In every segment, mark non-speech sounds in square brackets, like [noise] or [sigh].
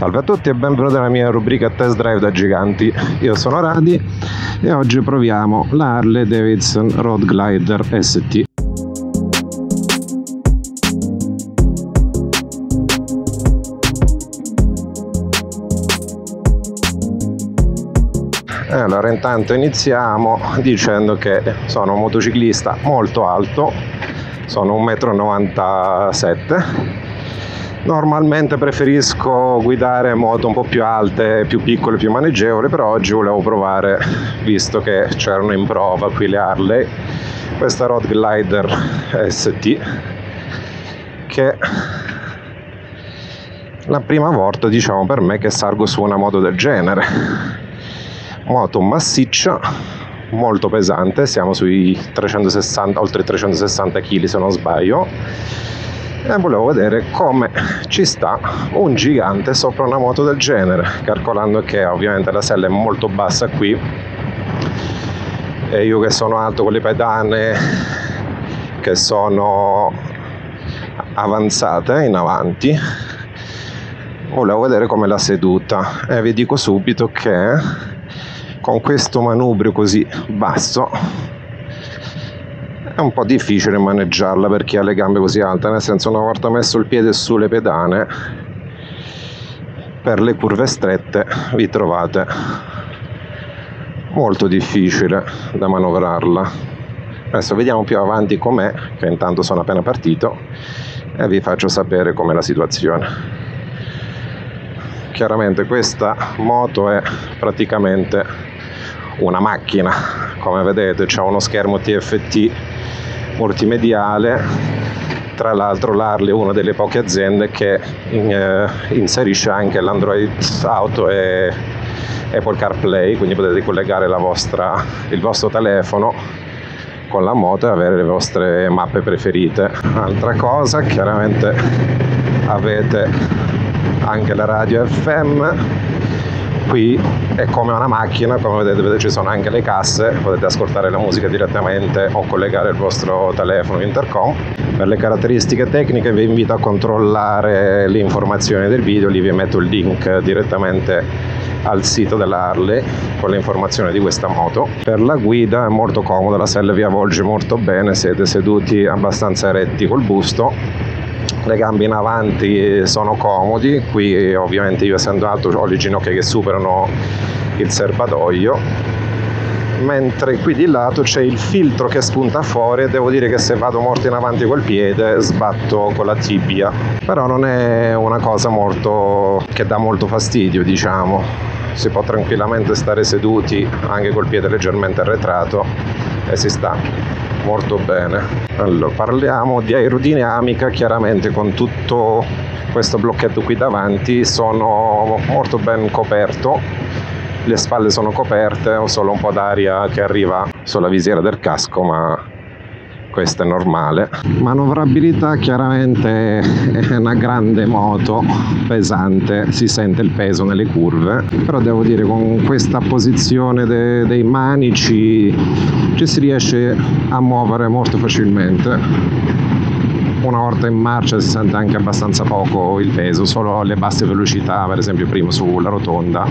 Salve a tutti e benvenuti nella mia rubrica Test Drive da Giganti. Io sono Radi e oggi proviamo la Harley Davidson Road Glider ST. Allora, intanto iniziamo dicendo che sono un motociclista molto alto, sono 1,97 m Normalmente preferisco guidare moto un po' più alte, più piccole, più maneggevoli, però oggi volevo provare, visto che c'erano in prova qui le Harley, questa Road Glider ST che la prima volta diciamo per me che salgo su una moto del genere. Moto massiccia molto pesante siamo sui 360 oltre 360 kg se non sbaglio e volevo vedere come ci sta un gigante sopra una moto del genere calcolando che ovviamente la sella è molto bassa qui. E io che sono alto con le pedane che sono avanzate in avanti volevo vedere come la seduta. E vi dico subito che con questo manubrio così basso è un po' difficile maneggiarla per chi ha le gambe così alte, nel senso una volta messo il piede sulle pedane, per le curve strette vi trovate molto difficile da manovrarla. Adesso vediamo più avanti com'è, che intanto sono appena partito, e vi faccio sapere com'è la situazione. Chiaramente questa moto è praticamente una macchina, come vedete c'è uno schermo TFT multimediale. Tra l'altro l'Harley è una delle poche aziende che eh, inserisce anche l'Android Auto e Apple CarPlay, quindi potete collegare vostra, il vostro telefono con la moto e avere le vostre mappe preferite. Altra cosa, chiaramente avete anche la radio FM qui è come una macchina, come vedete ci sono anche le casse, potete ascoltare la musica direttamente o collegare il vostro telefono intercom. Per le caratteristiche tecniche vi invito a controllare le informazioni del video, lì vi metto il link direttamente al sito della Harley con le informazioni di questa moto. Per la guida è molto comoda, la sella vi avvolge molto bene, siete seduti abbastanza eretti col busto le gambe in avanti sono comodi, qui ovviamente io essendo alto ho le ginocchia che superano il serbatoio, mentre qui di lato c'è il filtro che spunta fuori e devo dire che se vado molto in avanti col piede sbatto con la tibia, però non è una cosa molto che dà molto fastidio diciamo, si può tranquillamente stare seduti anche col piede leggermente arretrato e si sta molto bene. Allora, parliamo di aerodinamica, chiaramente con tutto questo blocchetto qui davanti sono molto ben coperto, le spalle sono coperte, ho solo un po' d'aria che arriva sulla visiera del casco, ma questo è normale. Manovrabilità chiaramente è una grande moto pesante, si sente il peso nelle curve, però devo dire con questa posizione de- dei manici ci si riesce a muovere molto facilmente una volta in marcia si sente anche abbastanza poco il peso, solo alle basse velocità, per esempio prima sulla rotonda,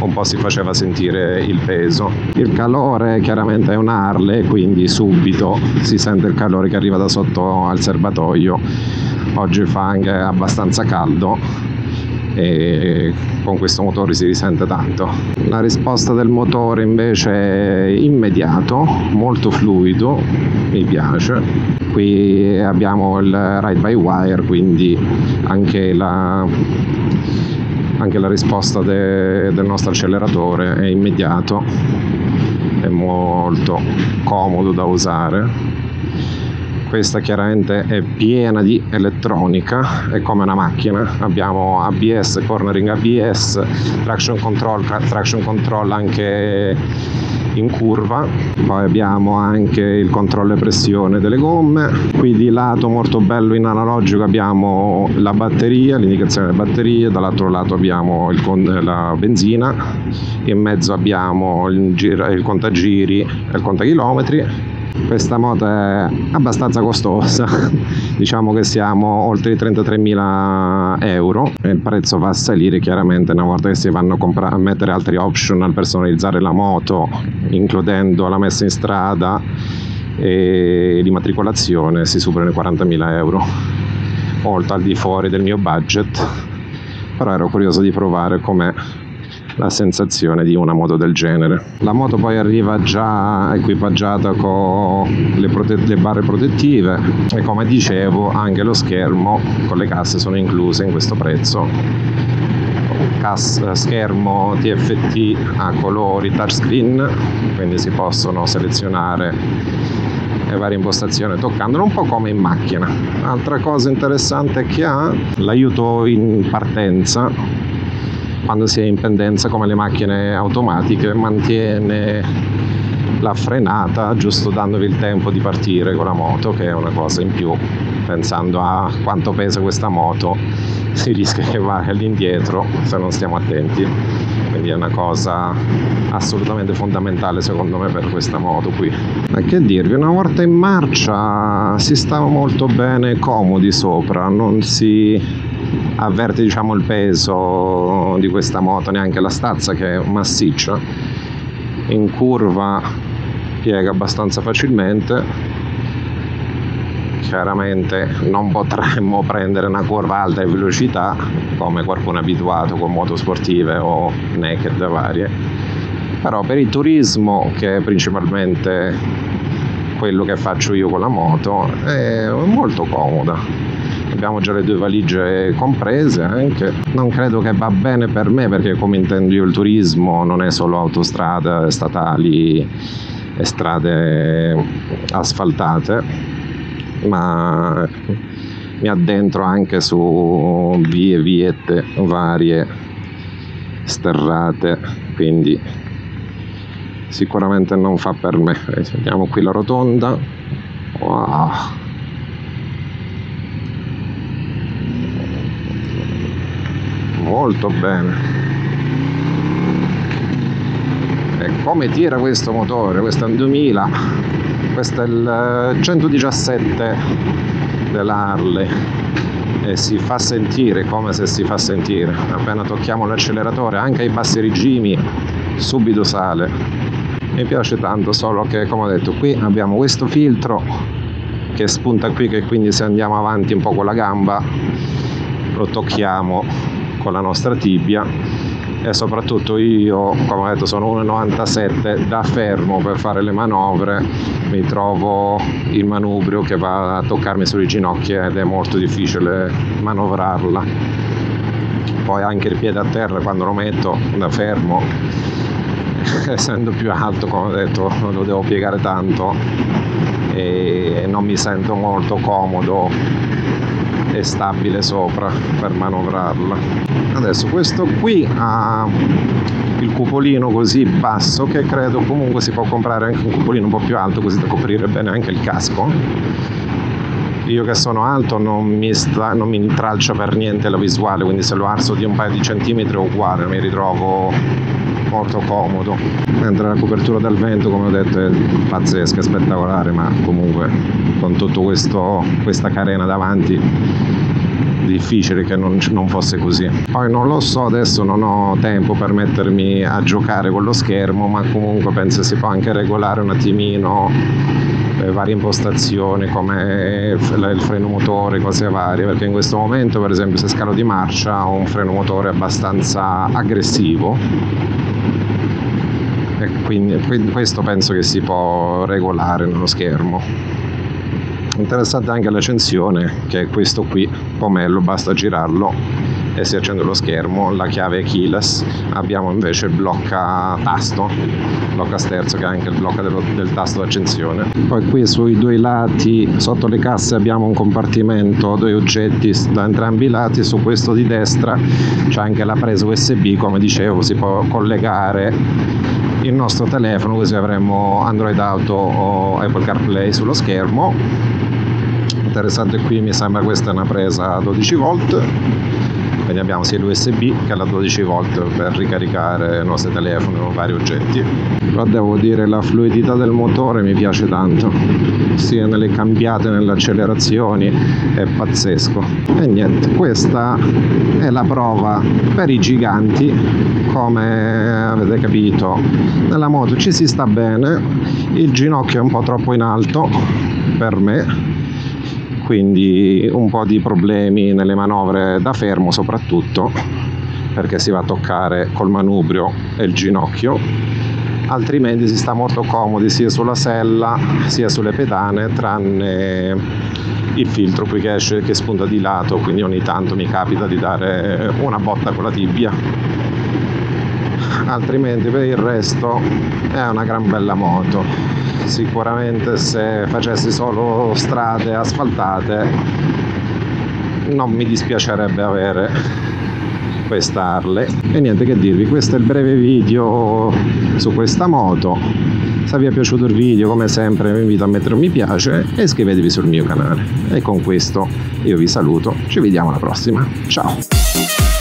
un po' si faceva sentire il peso. Il calore chiaramente è un Harley, quindi subito si sente il calore che arriva da sotto al serbatoio. Oggi fa anche abbastanza caldo e con questo motore si risente tanto. La risposta del motore invece è immediato, molto fluido, mi piace. Qui abbiamo il ride by wire, quindi anche la, anche la risposta de, del nostro acceleratore è immediato, è molto comodo da usare questa chiaramente è piena di elettronica, è come una macchina, abbiamo ABS, cornering ABS, traction control, traction control anche in curva, poi abbiamo anche il controllo e pressione delle gomme, qui di lato molto bello in analogico abbiamo la batteria, l'indicazione delle batterie, dall'altro lato abbiamo il, la benzina, in mezzo abbiamo il, il contagiri e il contachilometri questa moto è abbastanza costosa [laughs] diciamo che siamo oltre i 33.000 euro. E il prezzo va a salire chiaramente una volta che si vanno a, comprare, a mettere altri option al personalizzare la moto includendo la messa in strada e l'immatricolazione si superano i 40.000 euro. Molto al di fuori del mio budget però ero curioso di provare com'è la sensazione di una moto del genere. La moto poi arriva già equipaggiata con le, prote- le barre protettive e come dicevo anche lo schermo con le casse sono incluse in questo prezzo. Cass- schermo TFT a colori touchscreen, quindi si possono selezionare le varie impostazioni toccandolo un po' come in macchina. Altra cosa interessante che ha l'aiuto in partenza quando si è in pendenza come le macchine automatiche mantiene la frenata giusto dandovi il tempo di partire con la moto che è una cosa in più. Pensando a quanto pesa questa moto [laughs] si rischia che va all'indietro se non stiamo attenti. Quindi è una cosa assolutamente fondamentale secondo me per questa moto qui. Ma che dirvi una volta in marcia si stava molto bene comodi sopra non si avverte diciamo, il peso di questa moto, neanche la stazza che è massiccia, in curva piega abbastanza facilmente. Chiaramente non potremmo prendere una curva alta e velocità come qualcuno abituato con moto sportive o naked varie, però per il turismo che è principalmente quello che faccio io con la moto è molto comoda abbiamo già le due valigie comprese anche. Non credo che va bene per me perché come intendo io il turismo non è solo autostrade statali e strade asfaltate, ma mi addentro anche su vie, viette varie, sterrate, quindi sicuramente non fa per me. Vediamo qui la rotonda. Wow molto bene. E come tira questo motore questo è un 2000 questo è il 117 eh, dell'Harley e si fa sentire come se si fa sentire. Appena tocchiamo l'acceleratore anche ai bassi regimi subito sale. Mi piace tanto solo che come ho detto qui abbiamo questo filtro che spunta qui che quindi se andiamo avanti un po' con la gamba lo tocchiamo con la nostra tibia e soprattutto io, come ho detto, sono 1,97 da fermo per fare le manovre, mi trovo il manubrio che va a toccarmi sulle ginocchia ed è molto difficile manovrarla. Poi anche il piede a terra quando lo metto da fermo, [laughs] essendo più alto, come ho detto, lo devo piegare tanto e non mi sento molto comodo e stabile sopra per manovrarla. Adesso questo qui ha il cupolino così basso che credo comunque si può comprare anche un cupolino un po' più alto così da coprire bene anche il casco. Io che sono alto non mi, sta, non mi intralcia per niente la visuale quindi se lo alzo di un paio di centimetri è uguale mi ritrovo molto comodo. Mentre la copertura dal vento come ho detto è pazzesca, è spettacolare ma comunque con tutta questa carena davanti difficile che non, non, fosse così. Poi non lo so, adesso non ho tempo per mettermi a giocare con lo schermo, ma comunque penso si può anche regolare un attimino le varie impostazioni come il freno motore, cose varie, perché in questo momento per esempio se scalo di marcia ho un freno motore abbastanza aggressivo e quindi questo penso che si può regolare nello schermo interessante anche l'accensione che è questo qui pomello basta girarlo e si accende lo schermo la chiave è keyless abbiamo invece il blocca tasto blocca sterzo che è anche il blocca dello, del tasto d'accensione. Poi qui sui due lati sotto le casse abbiamo un compartimento due oggetti da entrambi i lati su questo di destra c'è anche la presa usb come dicevo si può collegare il nostro telefono così avremo Android Auto o Apple CarPlay sullo schermo. Interessante qui mi sembra questa è una presa a 12 volt quindi abbiamo sia l'USB che la 12 volt per ricaricare i nostri telefoni o vari oggetti. Però devo dire la fluidità del motore mi piace tanto sia nelle cambiate nelle accelerazioni è pazzesco. E niente questa è la prova per i giganti come avete capito. Nella moto ci si sta bene il ginocchio è un po' troppo in alto per me quindi un po' di problemi nelle manovre da fermo soprattutto perché si va a toccare col manubrio e il ginocchio. Altrimenti si sta molto comodi sia sulla sella sia sulle pedane tranne il filtro qui che esce che spunta di lato quindi ogni tanto mi capita di dare una botta con la tibia altrimenti per il resto è una gran bella moto. Sicuramente se facessi solo strade asfaltate non mi dispiacerebbe avere questa Harley. E niente che dirvi questo è il breve video su questa moto. Se vi è piaciuto il video come sempre vi invito a mettere un mi piace e iscrivetevi sul mio canale. E con questo io vi saluto ci vediamo alla prossima. Ciao